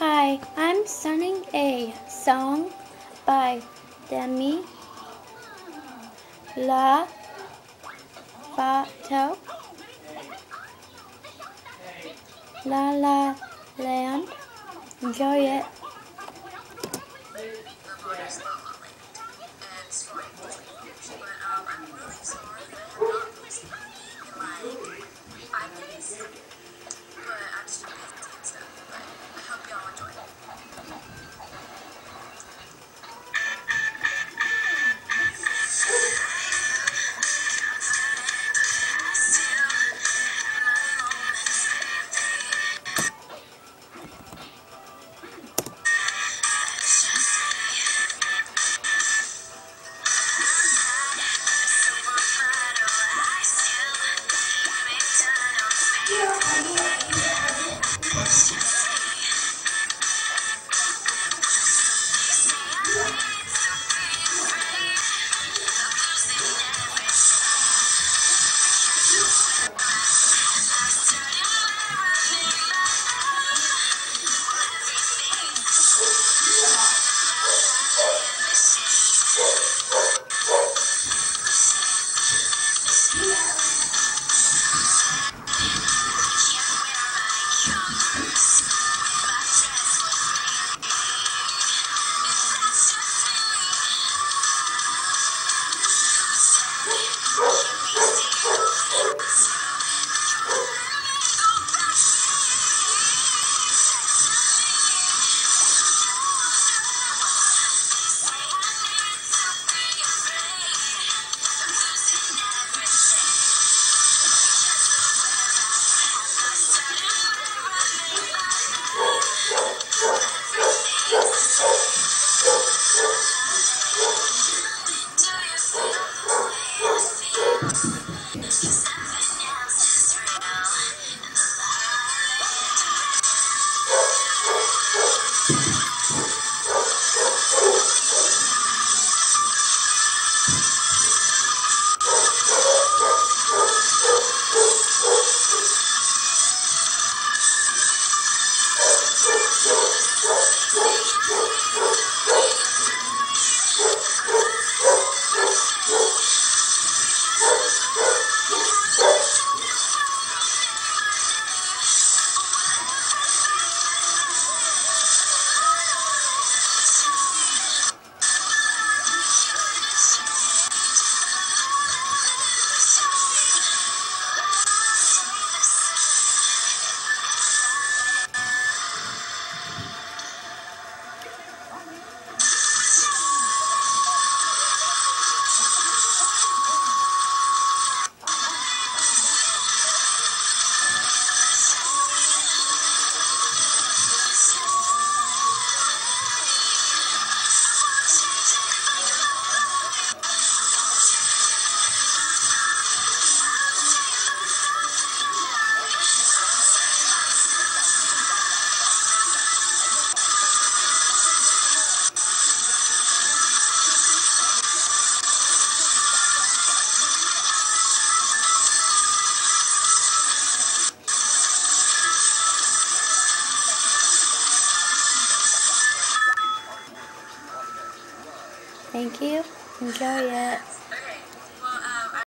Hi, I'm singing a song by Demi Lovato. La La Land. Enjoy it. Thank you. Enjoy it.